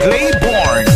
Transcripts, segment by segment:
DJ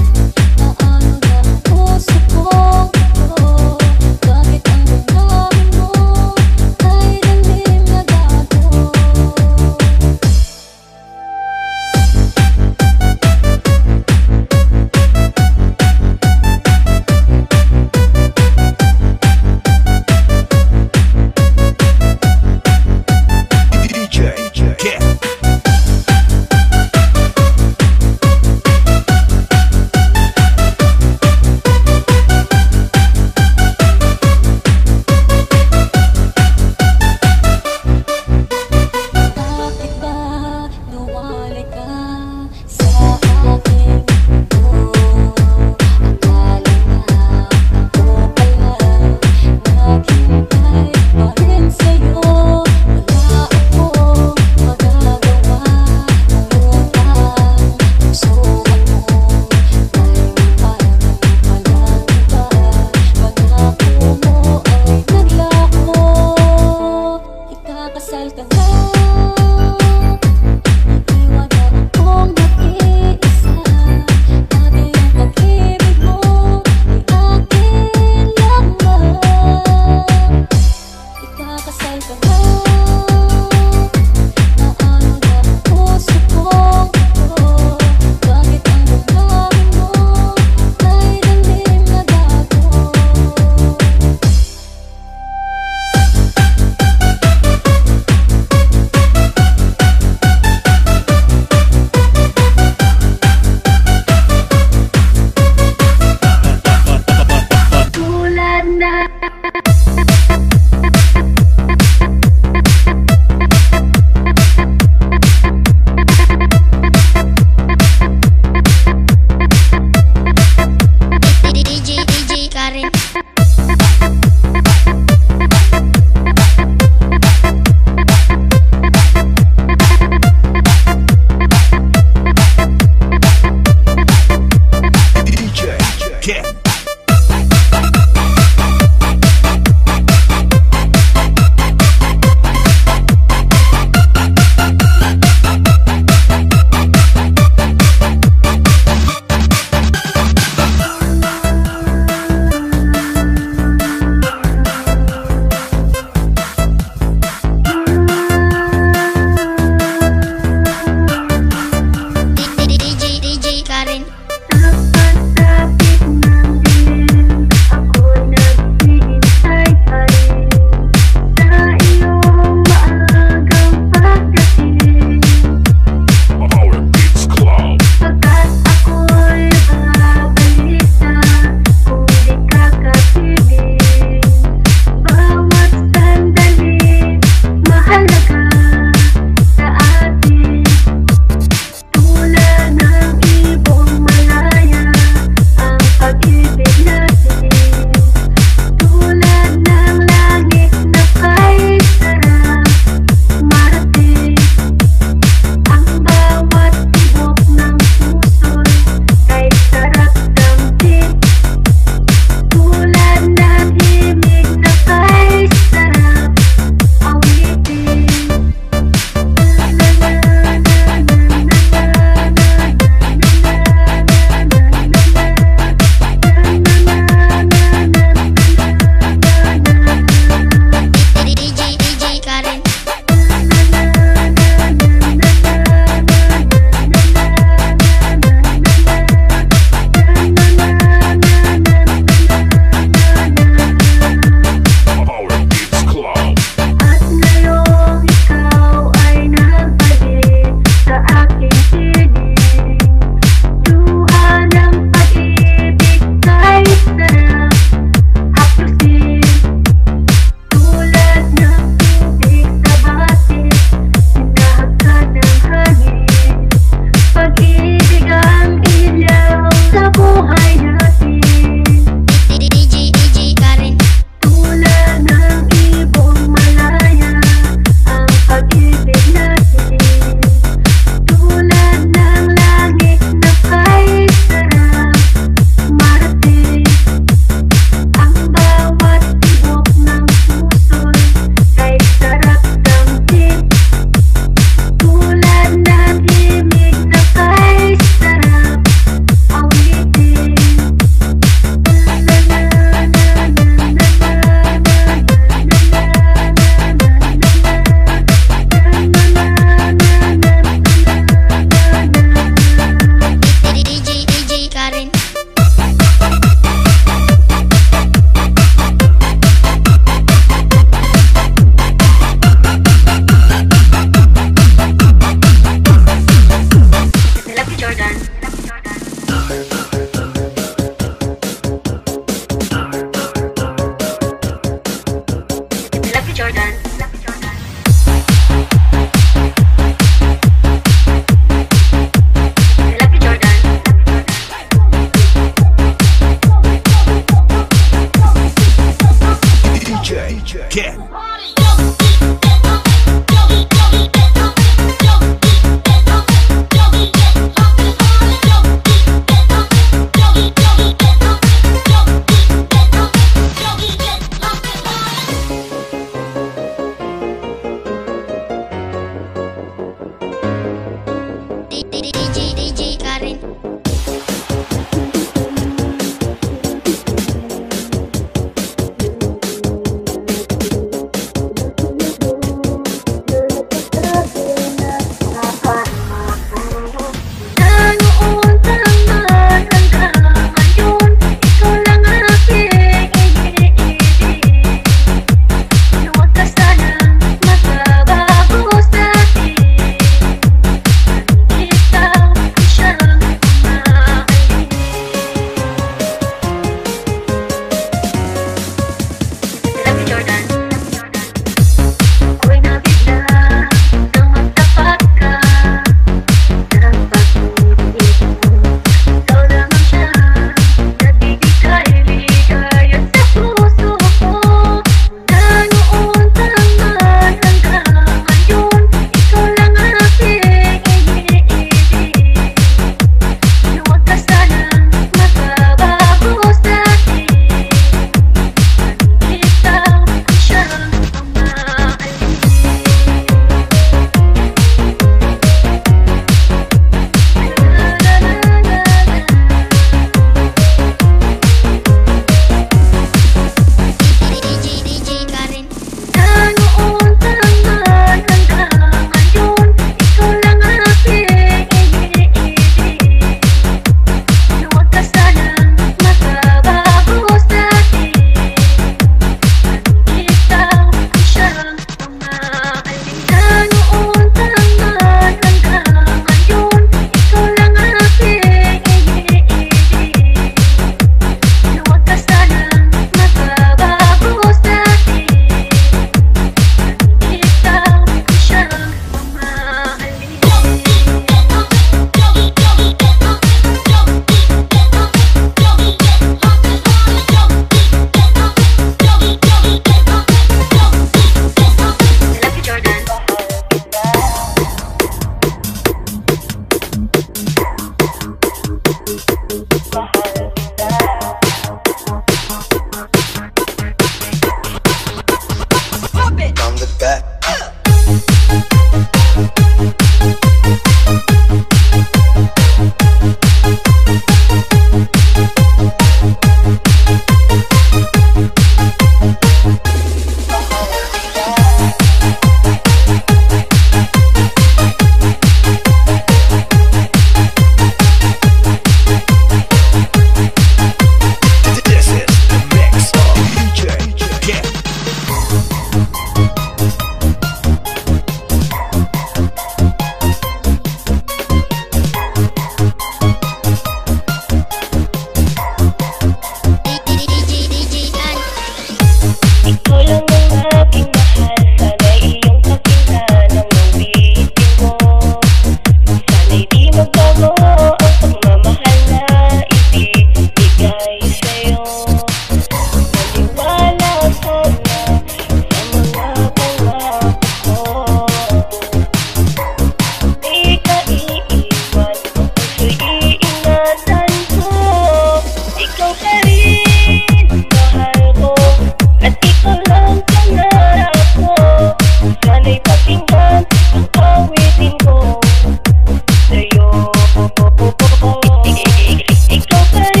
It goes